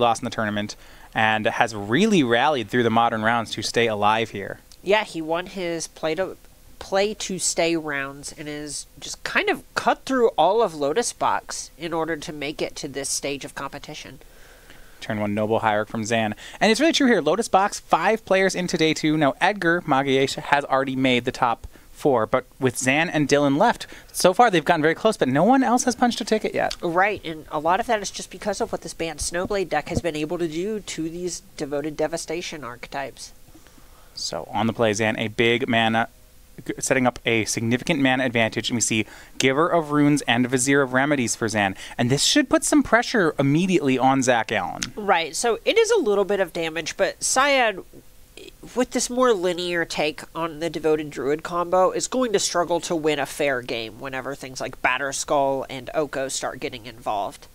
lost in the tournament and has really rallied through the modern rounds to stay alive here. Yeah, he won his play to play to stay rounds and is just kind of cut through all of Lotus Box in order to make it to this stage of competition. Turn one Noble Hierarch from Zan. And it's really true here. Lotus Box, five players into day two. Now, Edgar Magalhaes has already made the top four, but with Zan and Dylan left, so far they've gotten very close, but no one else has punched a ticket yet. Right, and a lot of that is just because of what this Bant Snowblade deck has been able to do to these devoted devastation archetypes. So on the play, Zan, a big mana, setting up a significant mana advantage, and we see Giver of Runes and Vizier of Remedies for Zan, and this should put some pressure immediately on Zach Allen. Right, so it is a little bit of damage, but Syed, with this more linear take on the Devoted Druid combo, is going to struggle to win a fair game whenever things like Batterskull and Oko start getting involved.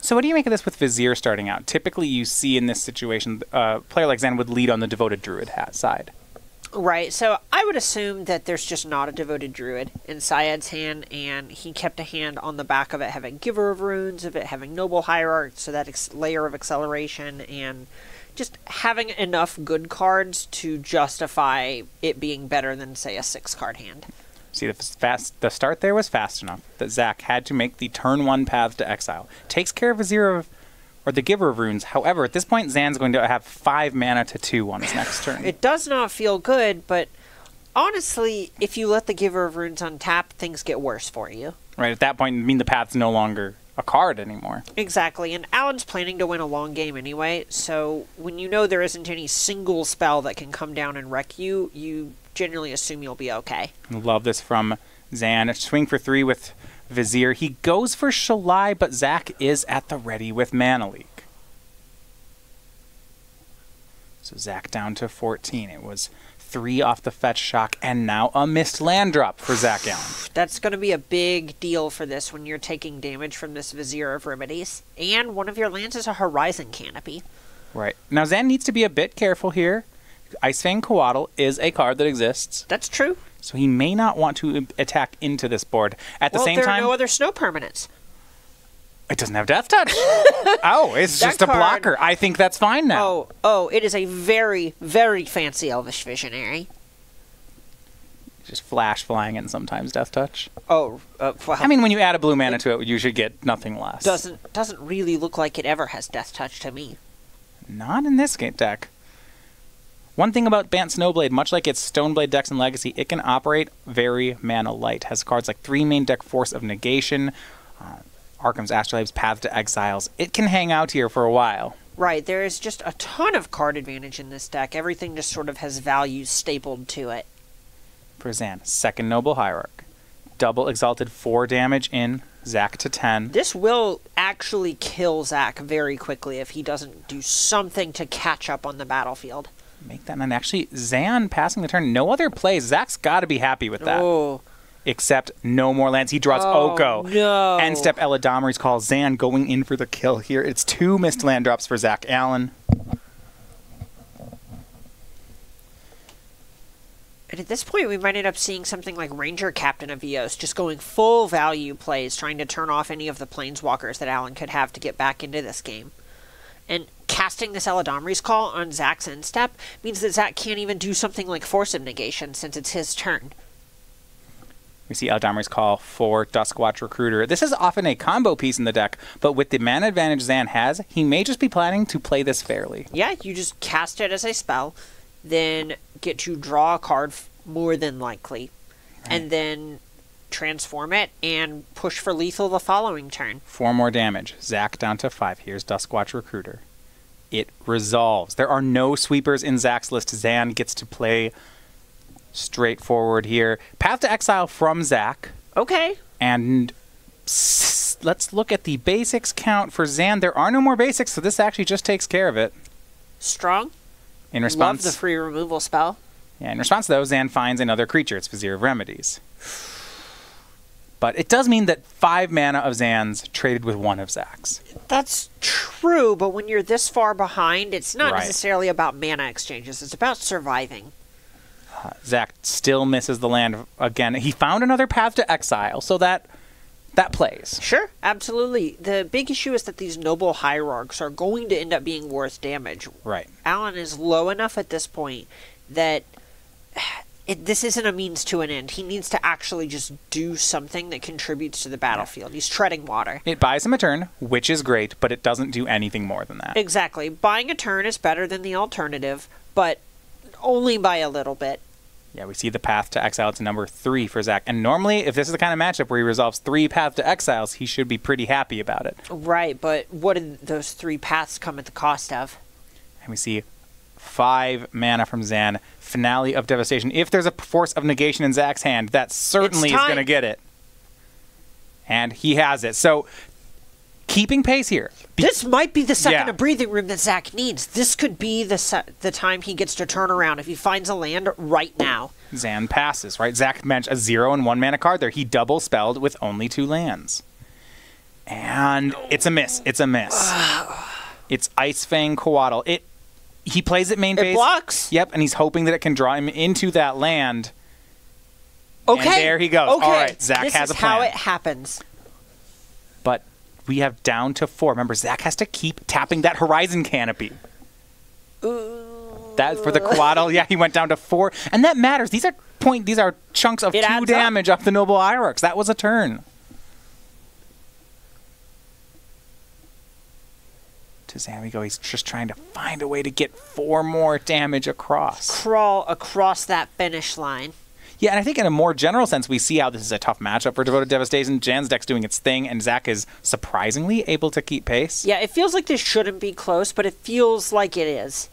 So what do you make of this with Vizier starting out? Typically, you see in this situation, uh, a player like Zan would lead on the Devoted Druid hat side. Right, so I would assume that there's just not a devoted druid in Syed's hand, and he kept a hand on the back of it having Giver of Runes, of it having Noble Hierarch, so that ex- layer of acceleration, and just having enough good cards to justify it being better than, say, a six card hand. See, the fast the start there was fast enough that Zach had to make the turn one path to exile. Takes care of Vizier of, or the Giver of Runes. However, at this point, Zan's going to have five mana to two on his next turn. It does not feel good, but honestly, if you let the Giver of Runes untap, things get worse for you. right at that point, I mean the path's no longer a card anymore. Exactly, and Allen's planning to win a long game anyway, so when you know there isn't any single spell that can come down and wreck you, you generally assume you'll be okay. Love this from Zan. Swing for three with Vizier. He goes for Shalai, but Zach is at the ready with Mana Leak. So Zach down to 14. It was three off the fetch shock, and now a missed land drop for Zach Allen. That's going to be a big deal for this when you're taking damage from this Vizier of Remedies. And one of your lands is a Horizon Canopy. Right. Now Zan needs to be a bit careful here. Icefang Coatl is a card that exists, That's true. so he may not want to attack into this board. At the well, same there time, are no other snow permanents. It doesn't have Deathtouch. oh, it's That just a card- blocker. I think that's fine now. Oh, oh, it is a very, very fancy Elvish Visionary. Just flash flying and sometimes Deathtouch. Oh, uh, well, I mean, when you add a blue mana to it, you should get nothing less. doesn't doesn't really look like it ever has Deathtouch to me. Not in this game deck. One thing about Bant Snowblade, much like its Stoneblade decks in Legacy, it can operate very mana light. Has cards like three main deck Force of Negation, uh, Arcum's Astrolabes, Path to Exiles. It can hang out here for a while. Right, there is just a ton of card advantage in this deck. Everything just sort of has values stapled to it. For Zan, second Noble Hierarch. Double Exalted 4 damage in, Zach to 10. This will actually kill Zach very quickly if he doesn't do something to catch up on the battlefield. Make that nine. Actually, Zan passing the turn. No other plays. Zach's got to be happy with that. Oh, Except no more lands. He draws Oh, Oko. no. End step Eladamri's call. Zan going in for the kill here. It's two missed land drops for Zach Allen. and at this point, we might end up seeing something like Ranger Captain of Eos just going full value plays, trying to turn off any of the planeswalkers that Allen could have to get back into this game. And casting this Eladamri's call on Zach's end step means that Zach can't even do something like Force of Negation since it's his turn. We see Eladamri's call for Duskwatch Recruiter. This is often a combo piece in the deck, but with the mana advantage Zan has, he may just be planning to play this fairly. Yeah, you just cast it as a spell, then get to draw a card more than likely, and then transform it and push for lethal the following turn. Four more damage. Zach down to five. Here's Duskwatch Recruiter. It resolves. There are no sweepers in Zach's list. Zan gets to play straightforward here. Path to Exile from Zach. Okay. And let's look at the basics count for Zan. There are no more basics, so this actually just takes care of it. Strong. In response, Love the free removal spell. yeah, in response, though, Zan finds another creature. It's Vizier of Remedies. But it does mean that five mana of Zan's traded with one of Zach's. That's true, but when you're this far behind, it's not Right. necessarily about mana exchanges. It's about surviving. Zach still misses the land again. He found another path to exile, so that that plays. Sure, absolutely. The big issue is that these noble hierarchs are going to end up being worth damage. Right. Allen is low enough at this point that it, this isn't a means to an end. He needs to actually just do something that contributes to the battlefield. He's treading water. It buys him a turn, which is great, but it doesn't do anything more than that. Exactly. Buying a turn is better than the alternative, but only by a little bit. Yeah, we see the path to exile to number three for Zach. And normally, if this is the kind of matchup where he resolves three path to exiles, he should be pretty happy about it. Right, but what did those three paths come at the cost of? And we see five mana from Zan. Finale of Devastation. If there's a force of negation in Zach's hand, that certainly is going to get it. And he has it. So, keeping pace here. Be- This might be the second Yeah. of breathing room that Zach needs. This could be the se- the time he gets to turn around if he finds a land right now. Zan passes, right? Zach mentioned a zero and one mana card there. He double spelled with only two lands. And it's a miss. It's a miss. it's Icefang Coatl. It he plays it main It phase. blocks. Yep, and he's hoping that it can draw him into that land. Okay. there he goes. Okay. All right, Zach this has is a how it happens. We have down to four. Remember, Zach has to keep tapping that horizon canopy. That for the Coatl, yeah, he went down to four, and that matters. These are point. These are chunks of It two adds up. damage off the noble hierarchs. That was a turn. To we. He's just trying to find a way to get four more damage across. Crawl across that finish line. Yeah, and I think in a more general sense, we see how this is a tough matchup for Devoted Devastation. Zan's deck's doing its thing, and Zach is surprisingly able to keep pace. Yeah, it feels like this shouldn't be close, but it feels like it is.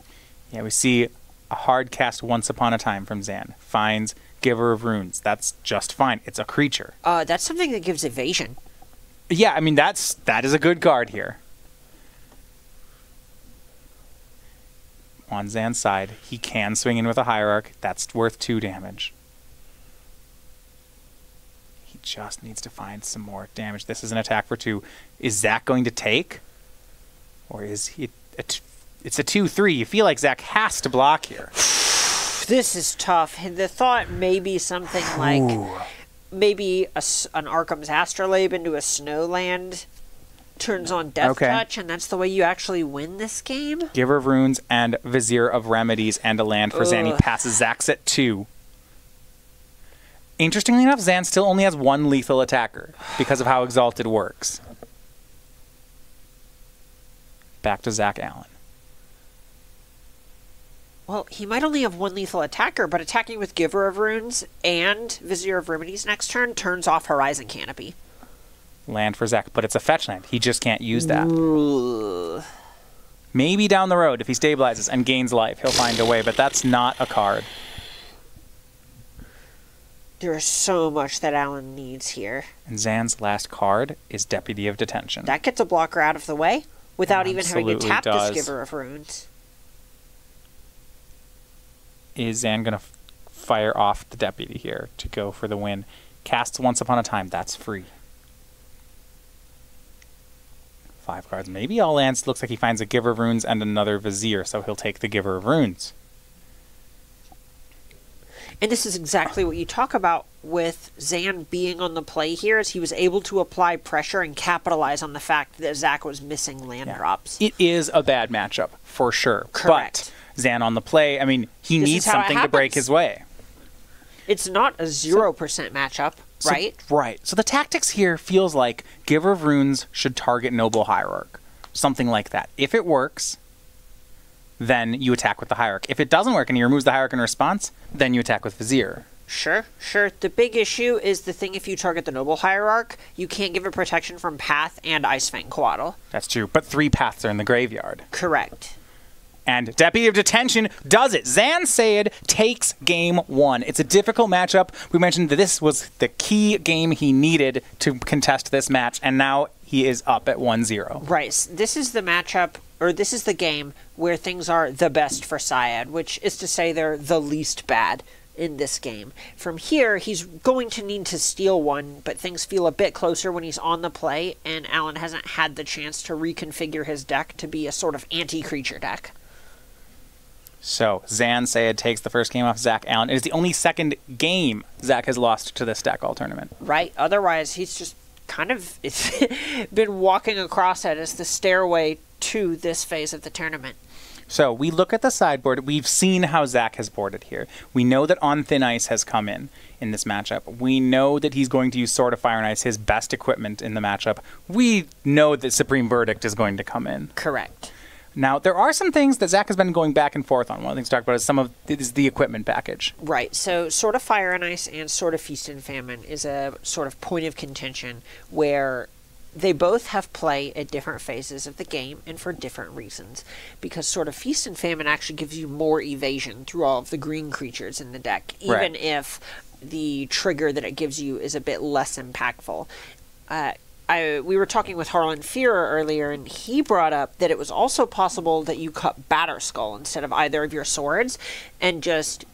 Yeah, we see a hard cast once upon a time from Zan. Finds Giver of Runes. That's just fine. It's a creature. Uh, that's something that gives evasion. Yeah, I mean that's that is a good card here. On Zan's side, he can swing in with a hierarch. That's worth two damage. Just needs to find some more damage. This is an attack for two. Is Zach going to take? Or is he a t- it's a two three. You feel like Zach has to block here. This is tough. The thought may be something like Ooh. maybe a an Arcum's Astrolabe into a Snowland turns on Death Okay. Touch, and that's the way you actually win this game. Giver of Runes and Vizier of Remedies and a land for Ugh. passes Zach's at two. Interestingly enough, Zan still only has one lethal attacker because of how Exalted works. Back to Zach Allen. Well, he might only have one lethal attacker, but attacking with Giver of Runes and Vizier of Remedies next turn turns off Horizon Canopy. Land for Zach, but it's a fetch land. He just can't use that. Maybe down the road, if he stabilizes and gains life, he'll find a way, but that's not a card. There is so much that Allen needs here. And Zan's last card is Deputy of Detention. That gets a blocker out of the way without even having to tap does. this Giver of Runes. is Zan going to f- fire off the deputy here to go for the win? Casts Once Upon a Time. That's free. Five cards. Maybe all lands. Looks like he finds a Giver of Runes and another Vizier, so he'll take the Giver of Runes. And this is exactly what you talk about with Zan being on the play here, as he was able to apply pressure and capitalize on the fact that Zach was missing land Yeah. drops. It is a bad matchup, for sure. Correct. But Zan on the play, I mean, he This needs is how it something to break his way. It's not a zero percent matchup, So- right? Right. So the tactics here feels like Giver of Runes should target Noble Hierarch. Something like that. If it works, then you attack with the Hierarch. If it doesn't work and he removes the Hierarch in response, then you attack with Vizier. Sure, sure. The big issue is the thing if you target the noble hierarch, you can't give it protection from Path and Icefang Coatl. That's true. But three paths are in the graveyard. Correct. And Deputy of Detention does it. Zan Syed takes game one. It's a difficult matchup. We mentioned that this was the key game he needed to contest this match, and now he is up at 1 0. Right. This is the matchup, or this is the game where things are the best for Syed, which is to say they're the least bad in this game. From here, he's going to need to steal one, but things feel a bit closer when he's on the play, and Allen hasn't had the chance to reconfigure his deck to be a sort of anti creature deck. So Zan Syed takes the first game off Zach Allen. It is the only second game Zach has lost to this deck all tournament. Right? Otherwise, he's just kind of it's been walking across it as the stairway to this phase of the tournament. So we look at the sideboard. We've seen how Zach has boarded here. We know that On Thin Ice has come in in this matchup. We know that he's going to use Sword of Fire and Ice, his best equipment in the matchup. We know that Supreme Verdict is going to come in. Correct. Now, there are some things that Zach has been going back and forth on. One of the things to talk about is some of is the equipment package. Right. So, Sword of Fire and Ice and Sword of Feast and Famine is a sort of point of contention where they both have play at different phases of the game and for different reasons. Because Sword of Feast and Famine actually gives you more evasion through all of the green creatures in the deck, even Right. if the trigger that it gives you is a bit less impactful. Uh, I, we were talking with Harlan Fearer earlier, and he brought up that it was also possible that you cut Batterskull instead of either of your swords, and just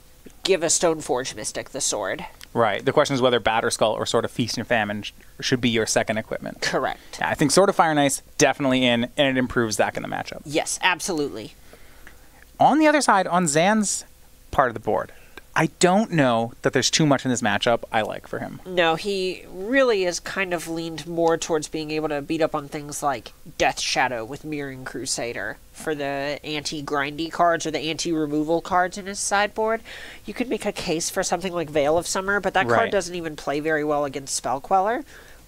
give a Stoneforge Mystic the sword. Right. The question is whether Batterskull or Sword of Feast and Famine sh- should be your second equipment. Correct. Yeah, I think Sword of Fire and Ice definitely in, and it improves Zach in the matchup. Yes, absolutely. On the other side, on Zan's part of the board, I don't know that there's too much in this matchup I like for him. No, he really is kind of leaned more towards being able to beat up on things like Death Shadow with Mirran Crusader for the anti grindy cards or the anti removal cards in his sideboard. You could make a case for something like Veil of Summer, but that Right. card doesn't even play very well against Spell Queller.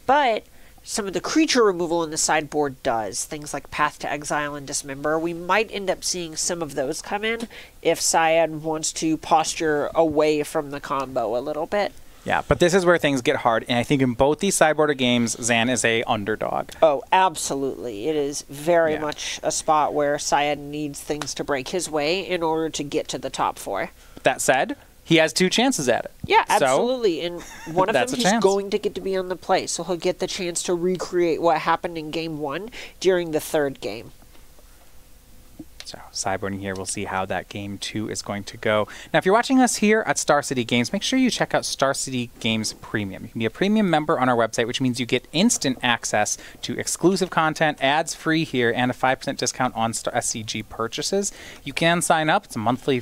But some of the creature removal in the sideboard does. Things like Path to Exile and Dismember. We might end up seeing some of those come in if Syed wants to posture away from the combo a little bit. Yeah, but this is where things get hard, and I think in both these sideboard games, Zan is a underdog. Oh, absolutely. It is very Yeah. much a spot where Syed needs things to break his way in order to get to the top four. That said, he has two chances at it. Yeah, So, absolutely. and one of them he's chance. going to get to be on the play, so he'll get the chance to recreate what happened in game one during the third game. So, sideboarding here, we'll see how that game two is going to go. Now, if you're watching us here at Star City Games, make sure you check out Star City Games Premium. You can be a premium member on our website, which means you get instant access to exclusive content, ads free here, and a 5% discount on Star- SCG purchases. You can sign up. It's a monthly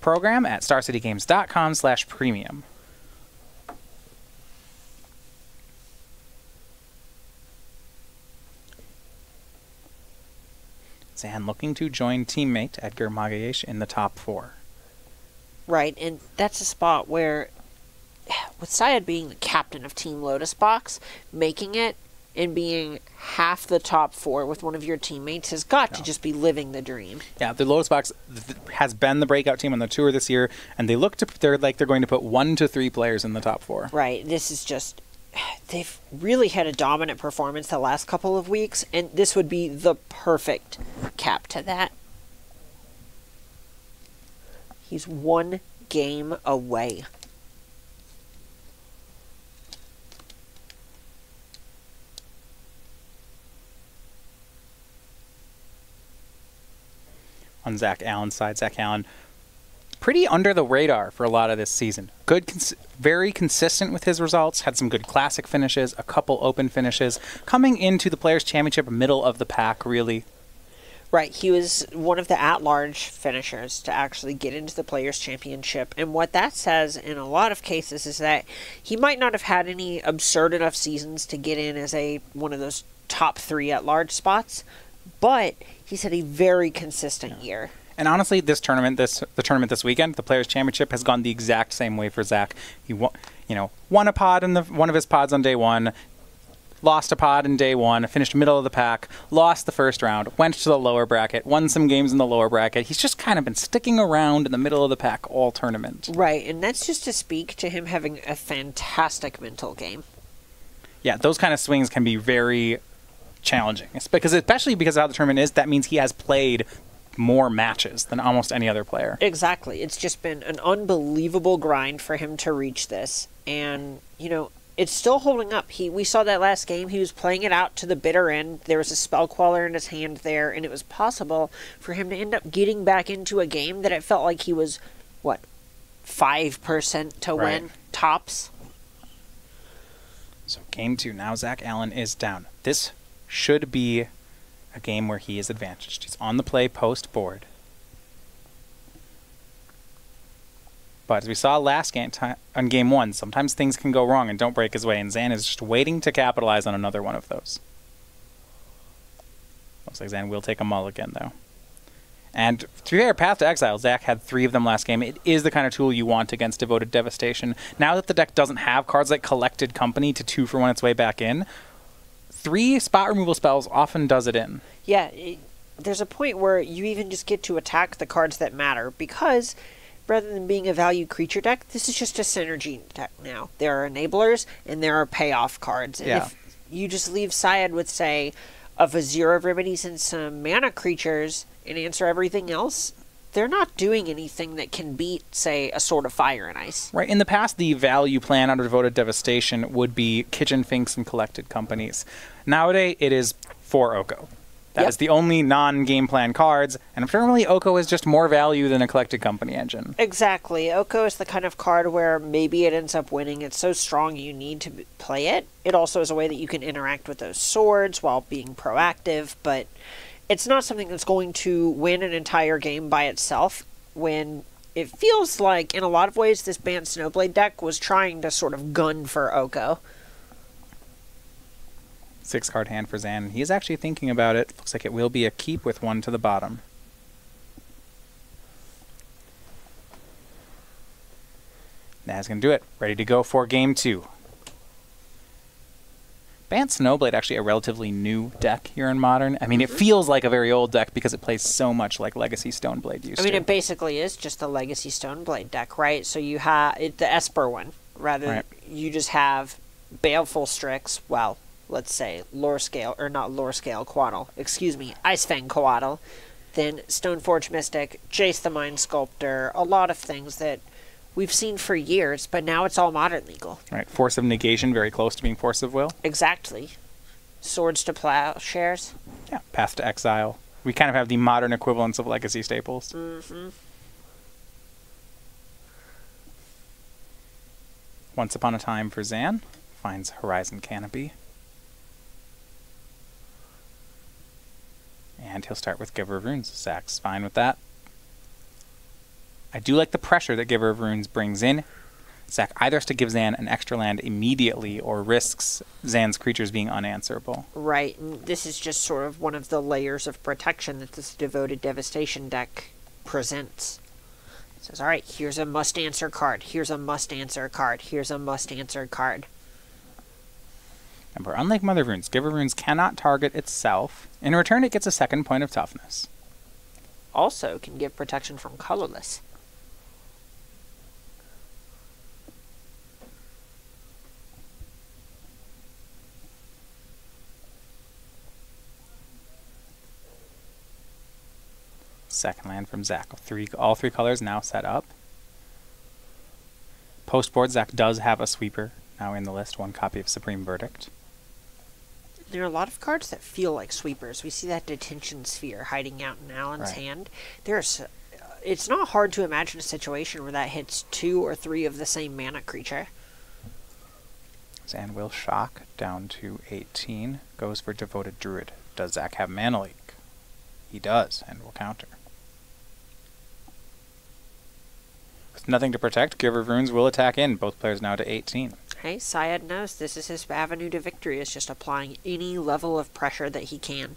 program at starcitygames.com slash premium. Zan looking to join teammate Edgar Magalhaes in the top four. Right, and that's a spot where, with Syed being the captain of Team Lotus Box, making it and being half the top four with one of your teammates has got to just be living the dream. Yeah, the Lotus Box th- has been the breakout team on the tour this year, and they look to they're like they're going to put one to three players in the top four. Right. This is just they've really had a dominant performance the last couple of weeks, and this would be the perfect cap to that. He's one game away. On Zach Allen's side, Zach Allen pretty under the radar for a lot of this season. Good, cons- very consistent with his results. Had some good classic finishes, a couple open finishes. Coming into the Players Championship, middle of the pack, really. Right, he was one of the at-large finishers to actually get into the Players' Championship, and what that says in a lot of cases is that he might not have had any absurd enough seasons to get in as a one of those top three at-large spots, but he's had a very consistent year. And honestly, this tournament, this the tournament this weekend, the Players Championship has gone the exact same way for Zach. He won, you know, won a pod in the one of his pods on day one, lost a pod in day one, finished middle of the pack, lost the first round, went to the lower bracket, won some games in the lower bracket. He's just kind of been sticking around in the middle of the pack all tournament. Right, and that's just to speak to him having a fantastic mental game. Yeah, those kind of swings can be very challenging. It's because especially because of how the tournament is, that means he has played more matches than almost any other player. Exactly. It's just been an unbelievable grind for him to reach this. And, you know, it's still holding up. He we saw that last game. He was playing it out to the bitter end. There was a spell queller in his hand there, and it was possible for him to end up getting back into a game that it felt like he was what, five percent to Right. win tops. So game two. Now Zach Allen is down. This should be a game where he is advantaged. He's on the play post board. But as we saw last game on game one, sometimes things can go wrong and don't break his way, and Zan is just waiting to capitalize on another one of those. Looks like Zan will take a mulligan though. And to be fair, Path to Exile, Zach had three of them last game. It is the kind of tool you want against Devoted Devastation. Now that the deck doesn't have cards like Collected Company to two for one its way back in, three spot removal spells often does it in. Yeah, it, there's a point where you even just get to attack the cards that matter because rather than being a value creature deck, this is just a synergy deck now. There are enablers and there are payoff cards. And Yeah. if you just leave Syed with, say, a Vizier of Remedies and some mana creatures and answer everything else, they're not doing anything that can beat, say, a Sword of Fire and Ice. Right. In the past, the value plan under Devoted Devastation would be Kitchen Finks and Collected Companies. Nowadays, it is for Oko. That is Yep. the only non-game plan cards, and apparently Oko is just more value than a Collected Company engine. Exactly. Oko is the kind of card where maybe it ends up winning. It's so strong you need to play it. It also is a way that you can interact with those swords while being proactive, but it's not something that's going to win an entire game by itself when it feels like in a lot of ways this Bant Snowblade deck was trying to sort of gun for Oko. Six card hand for Zan. He is actually thinking about it. Looks like it will be a keep with one to the bottom. That's going to do it. Ready to go for game two. Bant Snowblade actually a relatively new deck here in Modern. I mean, it mm-hmm. feels like a very old deck because it plays so much like Legacy Stoneblade used I mean, to. it basically is just the Legacy Stoneblade deck, right? So you have the Esper one, rather Right. you just have Baleful Strix. Well, let's say Lorescale or not Lorescale Coatl. Excuse me, Icefang Coatl. Then Stoneforge Mystic, Jace the Mind Sculptor. A lot of things that we've seen for years, but now it's all modern legal. right. Force of Negation, very close to being Force of Will. Exactly. Swords to Plowshares. Yeah. Path to Exile. We kind of have the modern equivalents of Legacy staples. Mm-hmm. Once Upon a Time for Zan finds Horizon Canopy. And he'll start with Giver of Runes. Zach's fine with that. I do like the pressure that Giver of Runes brings in. Zach either has to give Zan an extra land immediately or risks Zan's creatures being unanswerable. Right, and this is just sort of one of the layers of protection that this devoted devastation deck presents. It says, all right, here's a must answer card, here's a must answer card, here's a must answer card. Remember, unlike Mother Runes, Giver Runes cannot target itself. In return, it gets a second point of toughness. Also, can give protection from colorless. Second land from Zach. Three, all three colors now set up. Post board, Zach does have a sweeper now in the list. One copy of Supreme Verdict. There are a lot of cards that feel like sweepers. We see that detention sphere hiding out in Allen's Right. hand. There's, uh, it's not hard to imagine a situation where that hits two or three of the same mana creature. Zan will shock down to 18. Goes for Devoted Druid. Does Zach have Mana Leak? He does, and will counter. With nothing to protect, Giver of Runes will attack in. Both players now to 18. Hey, Syed knows this is his avenue to victory, is just applying any level of pressure that he can.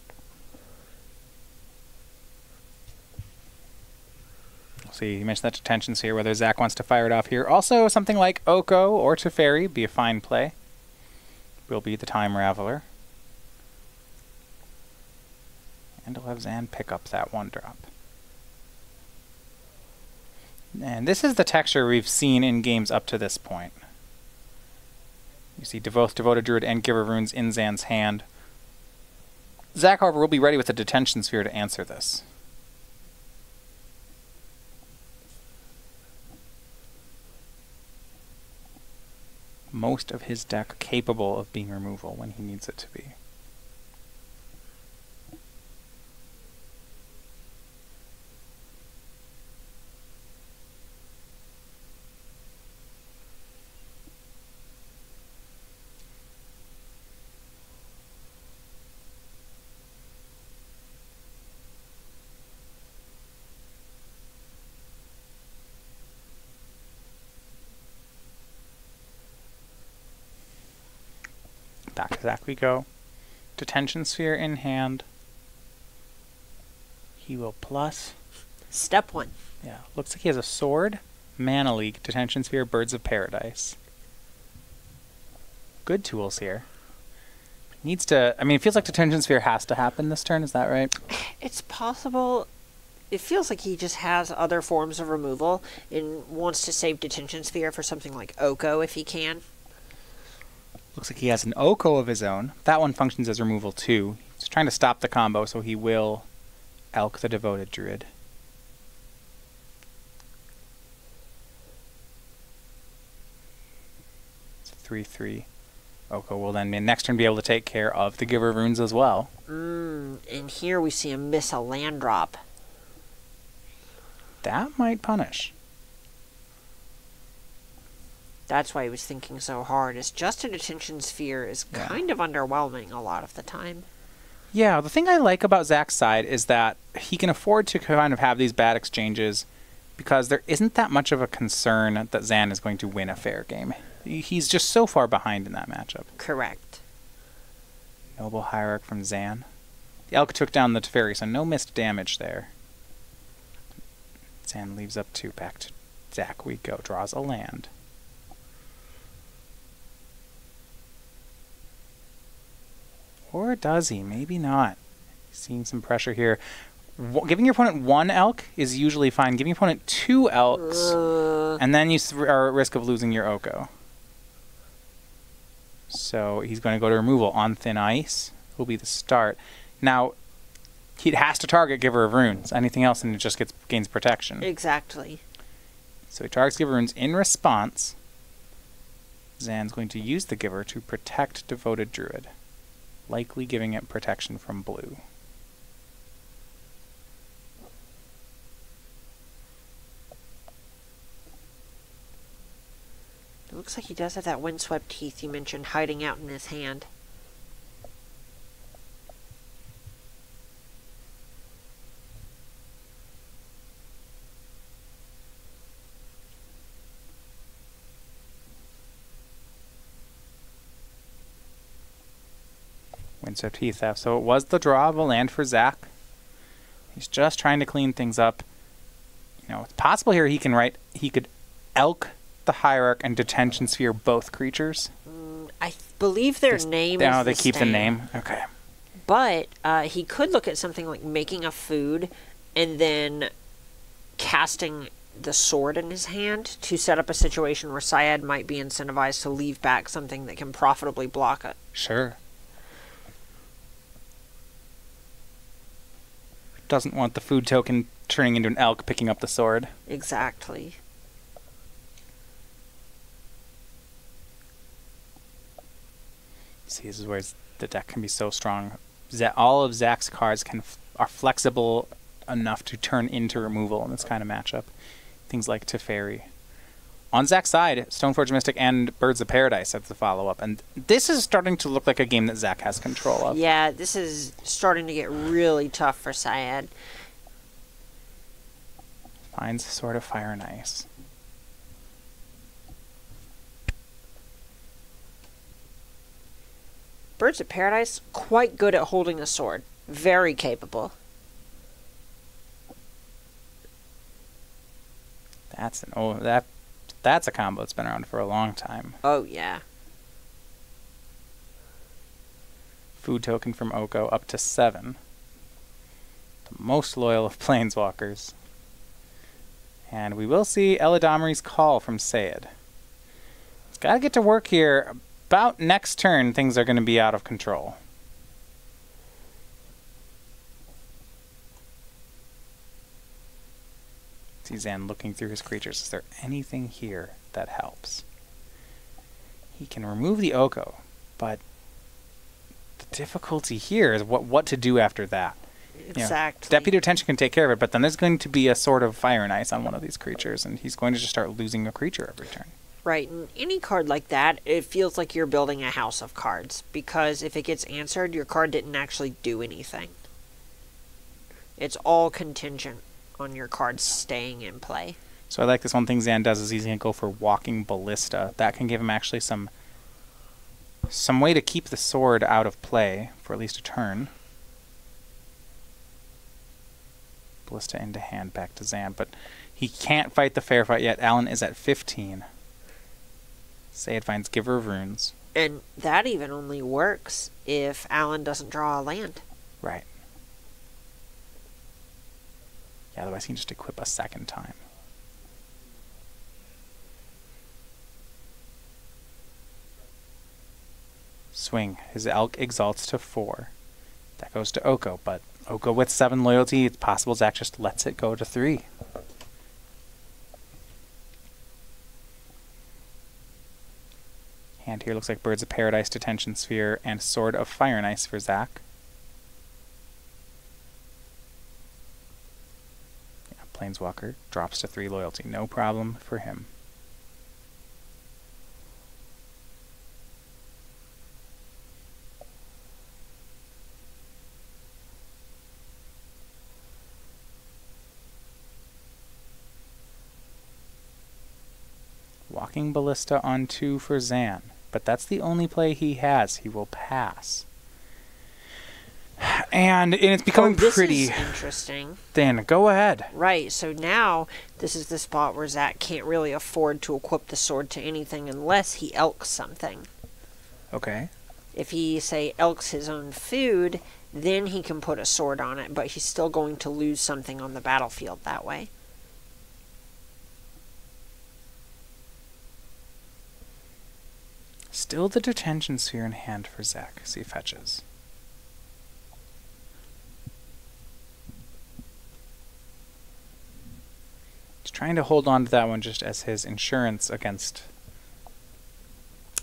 See, you mentioned that tensions here, whether Zach wants to fire it off here. Also, something like Oko or Teferi be a fine play. Will be the Time Raveler. And he'll have Zan pick up that one drop. And this is the texture we've seen in games up to this point. You see both Devoted Druid and Giver Runes in Zan's hand. Zach, however, will be ready with a Detention Sphere to answer this. most of his deck capable of being removal when he needs it to be. Back we go. Detention Sphere in hand. He will plus. Step one. Yeah, looks like he has a sword, Mana Leak, Detention Sphere, Birds of Paradise. Good tools here. Needs to. I mean, it feels like Detention Sphere has to happen this turn. Is that right? It's possible. It feels like he just has other forms of removal and wants to save Detention Sphere for something like Oko if he can. Looks like he has an Oko of his own. That one functions as removal too. He's trying to stop the combo, so he will Elk the Devoted Druid. It's a 3 3. Oko will then, next turn, be able to take care of the Giver of Runes as well. Mm, and here we see him miss a land drop. That might punish. That's why he was thinking so hard. Is just a detention sphere is Yeah. kind of underwhelming a lot of the time. Yeah, the thing I like about Zach's side is that he can afford to kind of have these bad exchanges because there isn't that much of a concern that Zan is going to win a fair game. He's just so far behind in that matchup. Correct. Noble Hierarch from Zan. The Elk took down the Teferi, so no missed damage there. Zan leaves up two. Back to Zach we go. Draws a land. Or does he? Maybe not. Seeing some pressure here. W- giving your opponent one elk is usually fine. Giving your opponent two elks, Uh, and then you are at risk of losing your Oko. So he's going to go to removal on thin ice. Will be the start. Now he has to target Giver of Runes. Anything else, and it just gets gains protection. exactly. So he targets Giver of Runes in response. Zan's going to use the Giver to protect Devoted Druid, likely giving it protection from blue. It looks like he does have that Windswept Heath you mentioned hiding out in his hand. Windswept Heath Theft. So it was the draw of a land for Zach. He's just trying to clean things up. You know, it's possible here he can write he could elk the hierarch and detention sphere both creatures. Mm, I believe their name Oh, is they the keep the name. Okay. But uh, he could look at something like making a food and then casting the sword in his hand to set up a situation where Syed might be incentivized to leave back something that can profitably block it. Sure. Doesn't want the food token turning into an elk picking up the sword. Exactly. See, this is where the deck can be so strong. Za- all of Zach's cards can f- are flexible enough to turn into removal in this kind of matchup. Things like Teferi. On Zach's side, Stoneforge Mystic and Birds of Paradise have the follow up, and this is starting to look like a game that Zach has control of. Yeah, this is starting to get really tough for Syed. Finds Sword of Fire and Ice. Birds of Paradise, quite good at holding a sword. Very capable. That's an oh that that's a combo that's been around for a long time. Oh, yeah. Food token from Oko up to seven. The most loyal of planeswalkers. And we will see Eladamri's call from Syed. It's gotta get to work here. About next turn, things are gonna be out of control. Zan looking through his creatures. Is there anything here that helps? He can remove the Oko, but the difficulty here is what what to do after that. Exactly. Deputy of Detention can take care of it, but then there's going to be a Sword of Fire and Ice on one of these creatures, and he's going to just start losing a creature every turn. Right, and any card like that, it feels like you're building a house of cards because if it gets answered, your card didn't actually do anything. It's all contingent on your card staying in play. So I like this one thing Zan does is he's going to go for Walking Ballista. That can give him actually some some way to keep the sword out of play for at least a turn. Ballista into hand back to Zan, but he can't fight the fair fight yet. Allen is at 15. Syed finds Giver of Runes. And that even only works if Allen doesn't draw a land. Right. Yeah, otherwise he can just equip a second time. Swing. His elk exalts to four. That goes to Oko, but Oko with seven loyalty, it's possible Zach just lets it go to three. Hand here looks like Birds of Paradise, Detention Sphere, and Sword of Fire and Ice for Zach. Yeah, Planeswalker drops to three loyalty. No problem for him. Walking Ballista on two for Zan, but that's the only play he has. He will pass. And, and it's becoming oh, this pretty is interesting. thin. Go ahead. Right, so now this is the spot where Zach can't really afford to equip the sword to anything unless he elks something. Okay. If he, say, elks his own food, then he can put a sword on it, but he's still going to lose something on the battlefield that way. Still the detention sphere in hand for Zach as he fetches. He's trying to hold on to that one just as his insurance against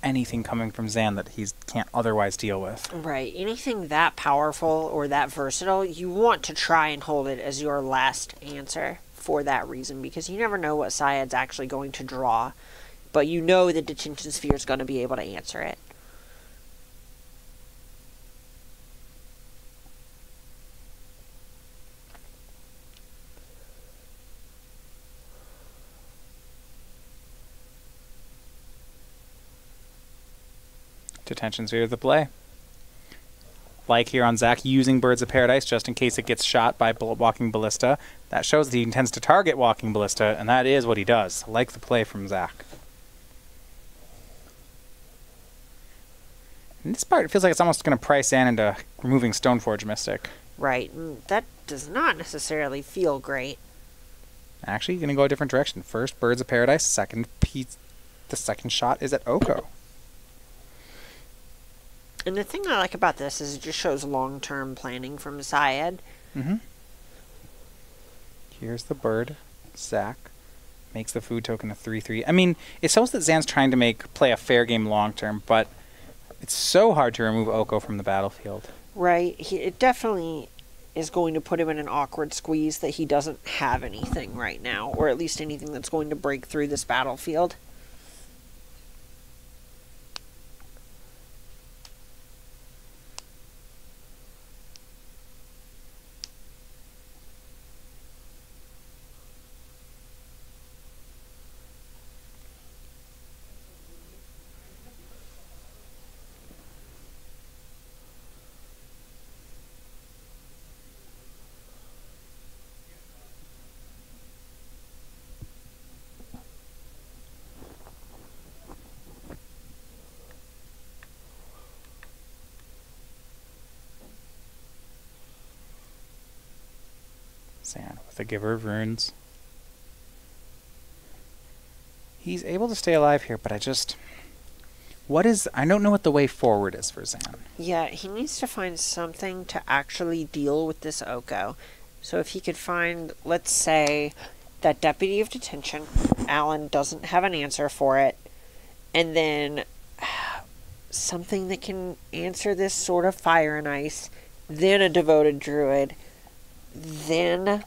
anything coming from Zan that he can't otherwise deal with. Right, anything that powerful or that versatile, you want to try and hold it as your last answer for that reason because you never know what Syed's actually going to draw but you know the detention sphere is going to be able to answer it. Detention sphere the play. Like here on Zach, using Birds of Paradise just in case it gets shot by Walking Ballista. That shows that he intends to target Walking Ballista, and that is what he does. Like the play from Zach. In this part, it feels like it's almost going to price in into removing Stoneforge Mystic. Right. Mm, that does not necessarily feel great. Actually, going to go a different direction. First, Birds of Paradise. Second, Pete. The second shot is at Oko. And the thing I like about this is it just shows long-term planning from Syed. Mm-hmm. Here's the bird. Zach makes the food token a 3-3. I mean, it shows that Zan's trying to make play a fair game long-term, but it's so hard to remove Oko from the battlefield. Right. He, it definitely is going to put him in an awkward squeeze that he doesn't have anything right now, or at least anything that's going to break through this battlefield. Zan with the Giver of Runes. He's able to stay alive here, but I just. What is. I don't know what the way forward is for Zan. Yeah, he needs to find something to actually deal with this Oko. So if he could find, let's say, that Deputy of Detention, Allen doesn't have an answer for it, and then something that can answer this Sword of Fire and Ice, then a Devoted Druid then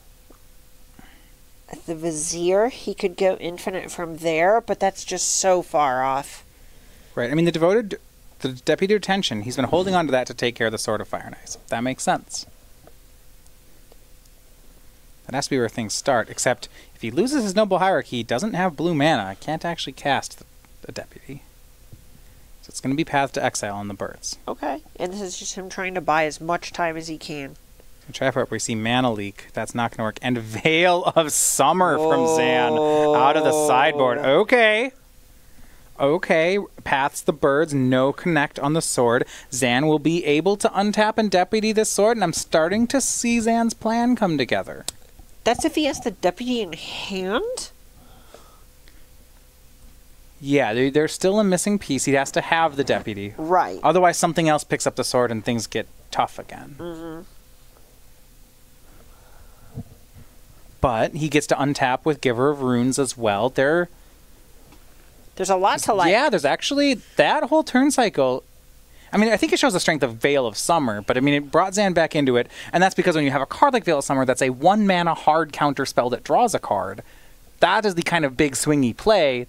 the Vizier, he could go infinite from there, but that's just so far off. Right. I mean, the devoted, the deputy detention, he's been holding on to that to take care of the Sword of Fire and Ice. That makes sense. That has to be where things start, except if he loses his noble hierarchy, he doesn't have blue mana, can't actually cast the, the deputy. So it's going to be Path to Exile on the birds. Okay. And this is just him trying to buy as much time as he can. Try for it. We see Mana Leak. That's not going to work. And Veil of Summer from Zan out of the sideboard. Okay. Okay. Paths the birds. No connect on the sword. Zan will be able to untap and deputy this sword, and I'm starting to see Zan's plan come together. That's if he has the deputy in hand? Yeah, there- there's still a missing piece. He has to have the deputy. Right. Otherwise, something else picks up the sword and things get tough again. Mm-hmm. But he gets to untap with Giver of Runes as well. There, There's a lot to like. yeah, there's actually that whole turn cycle. I mean, I think it shows the strength of Veil of Summer, but I mean, it brought Zan back into it, and that's because when you have a card like Veil of Summer that's a one mana hard counter spell that draws a card, that is the kind of big swingy play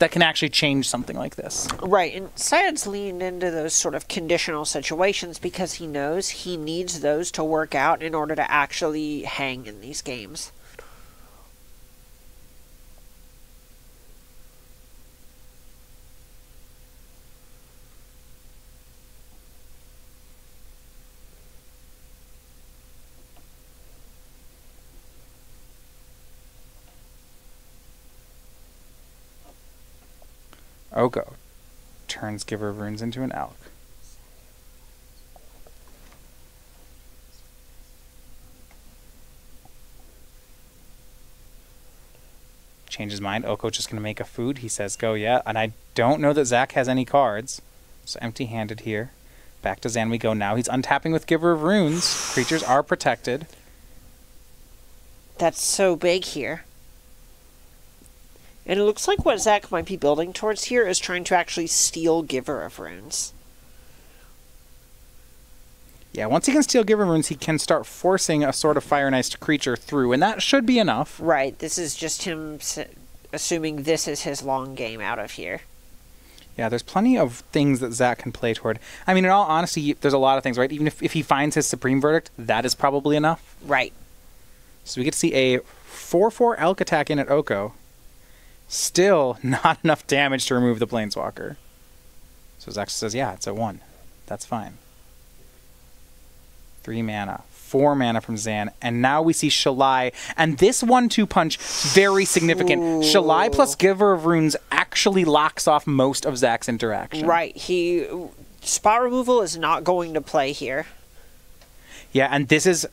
that can actually change something like this. Right, and Syed's leaned into those sort of conditional situations because he knows he needs those to work out in order to actually hang in these games. Oko turns Giver of Runes into an elk. Change his mind. Oko's just going to make a food. He says, go, yeah. And I don't know that Zach has any cards. So empty handed here. Back to Zan we go now. He's untapping with Giver of Runes. Creatures are protected. That's so big here. And it looks like what Zach might be building towards here is trying to actually steal Giver of Runes. Yeah, once he can steal Giver of Runes, he can start forcing a sort of Fire and Ice creature through, and that should be enough. Right, this is just him assuming this is his long game out of here. Yeah, there's plenty of things that Zach can play toward. I mean, in all honesty, there's a lot of things, right? Even if, if he finds his Supreme Verdict, that is probably enough. Right. So we get to see a 4 4 Elk attack in at Oko. Still not enough damage to remove the Planeswalker. So Zach says, yeah, it's a 1. That's fine. 3 mana. 4 mana from Zan. And now we see Shalai. And this 1 2 punch, very significant. Shalai plus Giver of Runes actually locks off most of Zach's interaction. Right. He spot removal is not going to play here. Yeah, and this is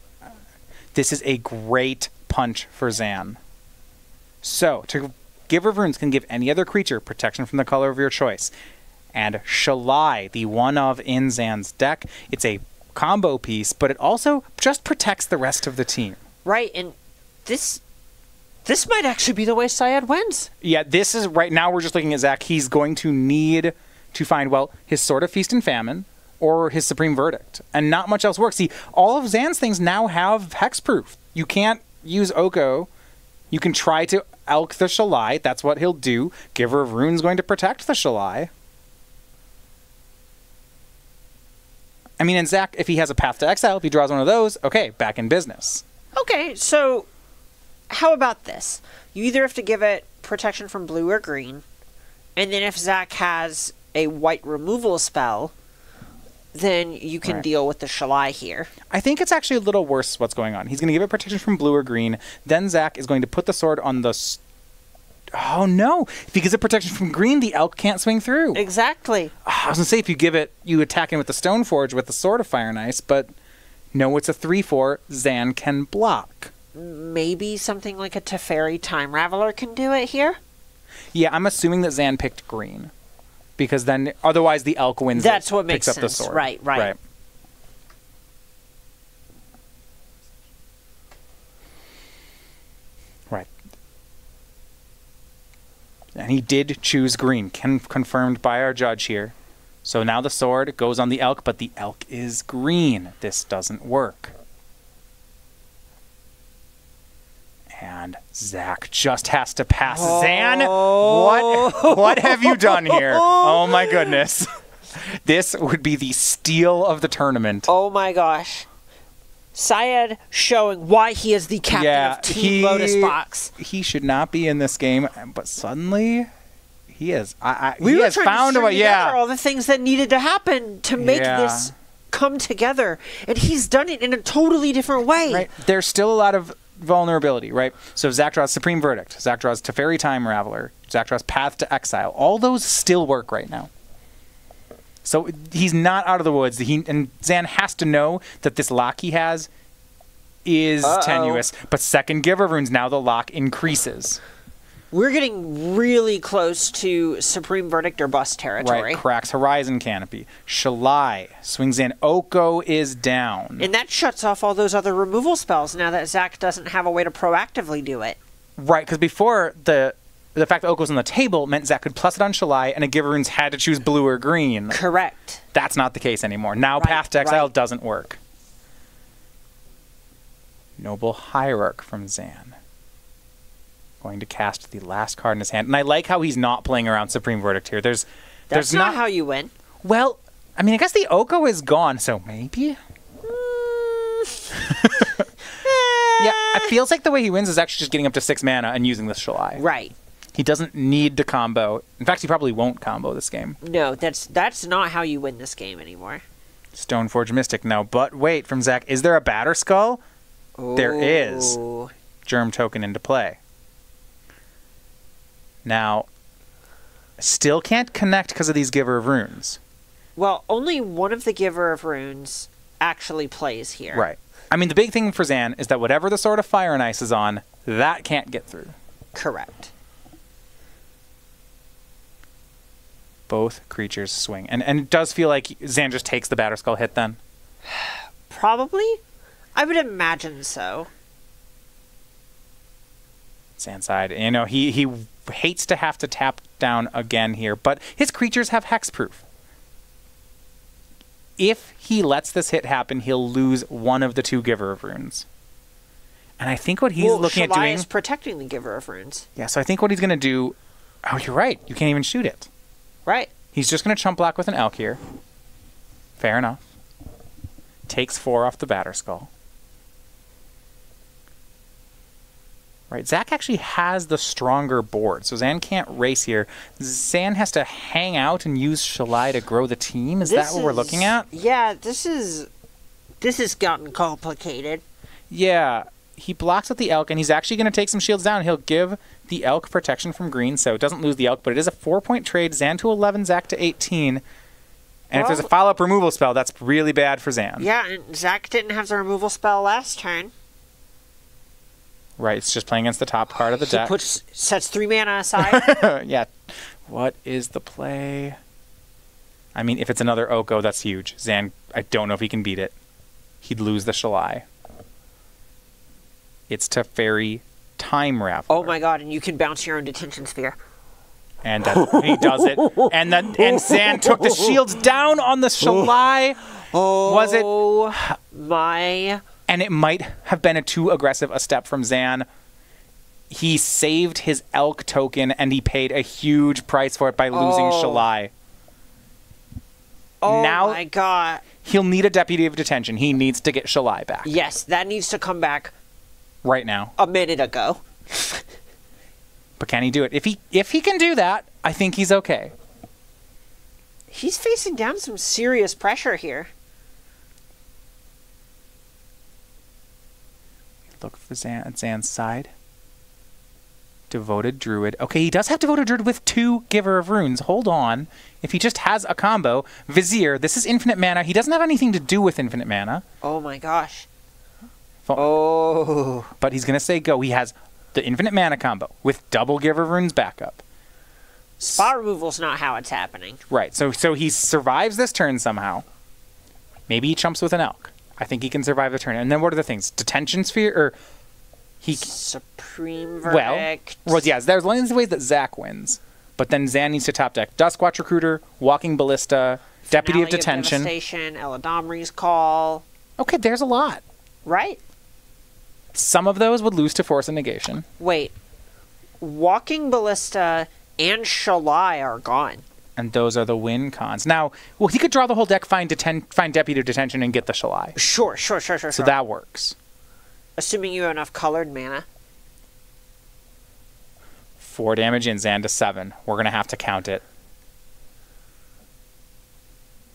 this is a great punch for Zan. So, to Giver of Runes can give any other creature protection from the color of your choice. And Shalai, the one of in Zan's deck, it's a combo piece, but it also just protects the rest of the team. Right, and this this might actually be the way Syed wins. Yeah, this is right now we're just looking at Zach. He's going to need to find, well, his Sword of Feast and Famine or his Supreme Verdict. And not much else works. See, all of Zan's things now have hexproof. You can't use Oko. You can try to elk the Shalai. That's what he'll do. Giver of Rune's going to protect the Shalai. I mean, and Zach, if he has a path to exile, if he draws one of those, okay, back in business. Okay, so how about this? You either have to give it protection from blue or green, and then if Zach has a white removal spell, then you can Right. deal with the Shalai here. I think it's actually a little worse what's going on. He's going to give it protection from blue or green. Then Zach is going to put the sword on the. Oh no! If he gives it protection from green, the elk can't swing through. Exactly. Ah, I was going to say if you give it, you attack him with the stone forge with the sword of fire and ice, but no, it's a three-four. Zan can block. Maybe something like a Teferi Time Raveler can do it here. Yeah, I'm assuming that Zan picked green, because then otherwise the elk wins. That's it, what makes picks up the sense. sword. Right, right. right. Right. And he did choose green, con- confirmed by our judge here. So now the sword goes on the elk, but the elk is green. This doesn't work. And Zach just has to pass Zan. What oh. what have you done here? Oh my goodness. This would be the steal of the tournament. Oh my gosh. Syed showing why he is the captain Yeah, of Team he- Lotus Box. He should not be in this game, but suddenly He is. I, I, We he were has trying found to a way. Yeah. all the things that needed to happen to make Yeah. this come together, and he's done it in a totally different way. Right. There's still a lot of vulnerability, right? So Zach draws Supreme Verdict. Zach draws Teferi Time Raveler. Zach draws Path to Exile. All those still work right now. So he's not out of the woods. He and Zan has to know that this lock he has is Uh-oh. tenuous. But second Giver Runes now the lock increases. We're getting really close to Supreme Verdict or Bust territory. Right. Cracks Horizon Canopy. Shalai swings in. Oko is down. And that shuts off all those other removal spells now that Zach doesn't have a way to proactively do it. Right, because before the the fact that Oko was on the table meant Zach could plus it on Shalai, and a Giveroons had to choose blue or green. Correct. That's not the case anymore. Now Right, Path to Exile right. doesn't work. Noble Hierarch from Zan. Going to cast the last card in his hand. And I like how he's not playing around Supreme Verdict here. There's That's there's not, how you win. Well, I mean I guess the Oko is gone, so maybe? Mm. Eh. Yeah, it feels like the way he wins is actually just getting up to six mana and using this Shalai. Right. He doesn't need to combo. In fact, he probably won't combo this game. No, that's that's not how you win this game anymore. Stoneforge Mystic, no. But wait, from Zach, is there a Batterskull? There is. Germ token into play. Now, still can't connect because of these Giver of Runes. Well, only one of the Giver of Runes actually plays here. Right. I mean, the big thing for Zan is that whatever the Sword of Fire and Ice is on, that can't get through. Correct. Both creatures swing. And, and it does feel like Zan just takes the Batterskull hit then. Probably. I would imagine so. Zan side. You know, he, he hates to have to tap down again here, but his creatures have hexproof. If he lets this hit happen, he'll lose one of the two Giver of Runes. And I think what he's well, looking Shalai at doing. is protecting the Giver of Runes. Yeah, so I think what he's going to do. Oh, you're right. You can't even shoot it. Right. He's just going to chump block with an elk here. Fair enough. Takes four off the Batterskull. Right, Zach actually has the stronger board, so Zan can't race here. Zan has to hang out and use Shalai to grow the team. Is This that what we're looking at? Yeah, this is this has gotten complicated. Yeah, he blocks with the elk, and he's actually going to take some shields down. He'll give the elk protection from green, so it doesn't lose the elk, but it is a four-point trade. Zan to 11, Zach to 18. And if there's a follow-up removal spell, that's really bad for Zan. Yeah, and Zach didn't have the removal spell last turn. Right, it's just playing against the top card of the He deck. puts sets three mana aside. yeah. What is the play? I mean, if it's another Oko, that's huge. Zan, I don't know if he can beat it. He'd lose the Shalai. It's Teferi Time Raveler. oh my god, and you can bounce your own detention sphere. And that, he does it. And then and Zan took the shields down on the Shalai. Was it? Oh my And it might have been a too aggressive a step from Zan. He saved his elk token and he paid a huge price for it by losing Oh. Shalai. Oh Now- my god. He'll need a deputy of detention. He needs to get Shalai back Yes, that needs to come back right now. a minute ago. But can he do it? If he if he can do that, I think he's okay. He's facing down some serious pressure here. Look for Zan at Zan's side. Devoted Druid. Okay, he does have Devoted Druid with two Giver of Runes. Hold on. If he just has a combo, Vizier, this is infinite mana. He doesn't have anything to do with infinite mana. Oh my gosh. Oh. But he's going to say go. He has the infinite mana combo with double Giver of Runes backup. Spot removal's not how it's happening. Right. So so he survives this turn somehow. Maybe he chumps with an elk. I think he can survive the turn. And then what are the things? Detention sphere or he Supreme well, verdict. well well, yes, there's only the ways that Zach wins. But then Zan needs to top deck Duskwatch Recruiter, Walking Ballista, Deputy Finale of Detention. Devastation, Eladamri's call. okay, there's a lot. Right. Some of those would lose to Force and Negation. Wait. Walking Ballista and Shalai are gone. And those are the win cons. Now, well, he could draw the whole deck, find deten- find Deputy Detention, and get the Shalai. Sure, sure, sure, sure, So sure. that works. Assuming you have enough colored mana. Four damage in, to seven. We're going to have to count it.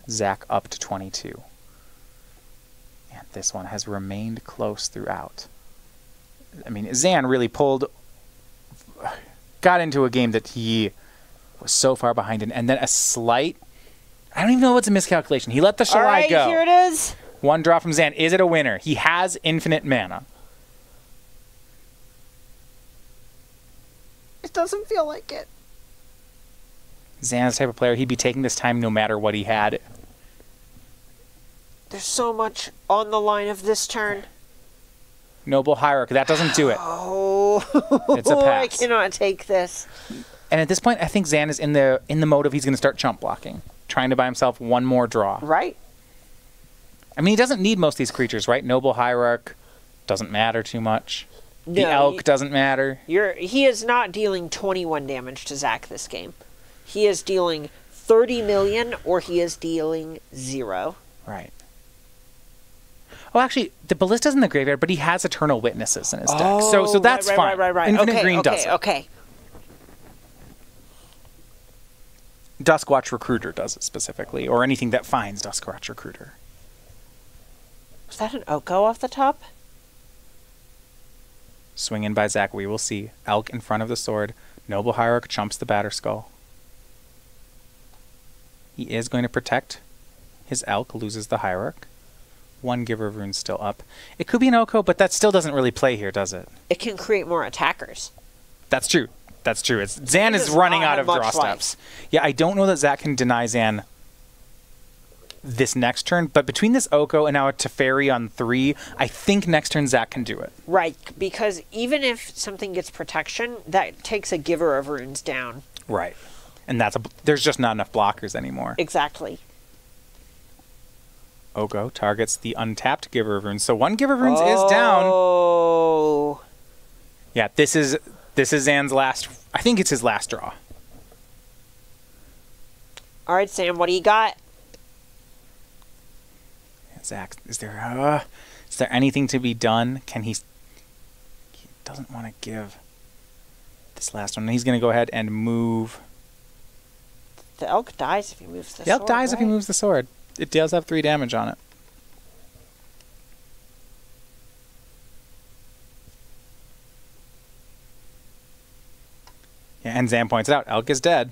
Zach up to 22. And this one has remained close throughout. I mean, Zan really pulled, got into a game that he was so far behind in, and then a slight, I don't even know what's a miscalculation. He let the All Shalai right, go. here it is. One draw from Zan. Is it a winner? He has infinite mana. It doesn't feel like it. Zan's type of player, he'd be taking this time no matter what he had. There's so much on the line of this turn. Noble Hierarch, that doesn't do it. Oh, It's a I pass. cannot take this. And at this point, I think Zan is in the in the mode of he's going to start chump blocking, trying to buy himself one more draw. Right? I mean, he doesn't need most of these creatures, right? Noble Hierarch doesn't matter too much. No, The Elk y- doesn't matter. You're he is not dealing 21 damage to Zach this game. He is dealing 30 million or he is dealing 0. Right. Oh, actually, the Ballista's in the graveyard, but he has Eternal Witnesses in his deck. so, so Oh, that's right, fine. Right, right, right, Infinite okay, Green okay, does it. Okay. Duskwatch Recruiter does it specifically, or anything that finds Duskwatch Recruiter. Was that an Oko off the top? Swing in by Zach, we will see. Elk in front of the sword. Noble Hierarch chumps the Batterskull. He is going to protect his Elk, loses the Hierarch. One Giver of Runes still up. It could be an Oko, but that still doesn't really play here, does it? It can create more attackers. That's true. That's true. It's Zan is running out of draw life. steps. Yeah, I don't know that Zach can deny Zan this next turn, but between this Oko and now a Teferi on three, I think next turn Zach can do it. Right, because even if something gets protection, that takes a giver of runes down. Right. And that's a there's just not enough blockers anymore. Exactly. Oko targets the untapped Giver of Runes. So one Giver of Runes is down. Oh. Yeah, this is this is Zan's last I think it's his last draw. All right, Sam, what do you got? Zach, is there uh, is there anything to be done? Can he? He doesn't want to give this last one. He's going to go ahead and move. The elk dies if he moves the The elk sword, dies if he moves the sword. It does have three damage on it. And Zan points it out. Elk is dead.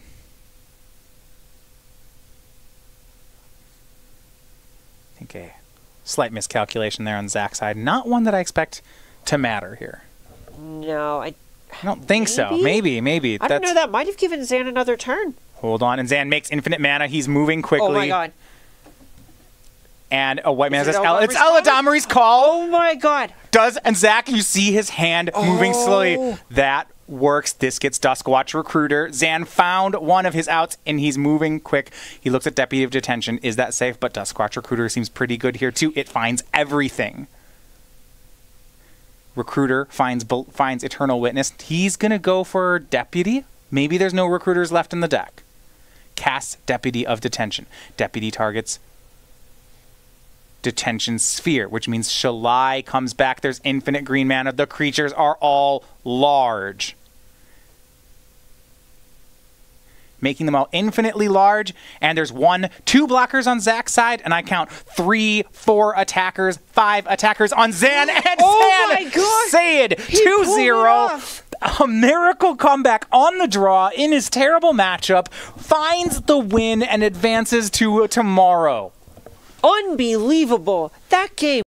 I think a slight miscalculation there on Zach's side. Not one that I expect to matter here. No, I. I don't think so. Maybe? Maybe, maybe. I don't know. That might have given Zan another turn. Hold on, and Zan makes infinite mana. He's moving quickly. Oh my god. And a white man says, El- "It's Eladamri's call." Oh my god. Does and Zach, you see his hand moving slowly. Oh. That works. This gets Duskwatch Recruiter. Zan found one of his outs, and he's moving quick. He looks at Deputy of Detention. Is that safe? But Duskwatch Recruiter seems pretty good here too. It finds everything. Recruiter finds finds Eternal Witness. He's gonna go for Deputy. Maybe there's no recruiters left in the deck. Casts Deputy of Detention. Deputy targets detention sphere, which means Shalai comes back. There's infinite green mana. The creatures are all large. Making them all infinitely large, and there's one, two blockers on Zach's side, and I count three, four attackers, five attackers on Zan and Oh Zan. my God! Syed 2 it 0. A miracle comeback on the draw in his terrible matchup, finds the win and advances to tomorrow. Unbelievable. That game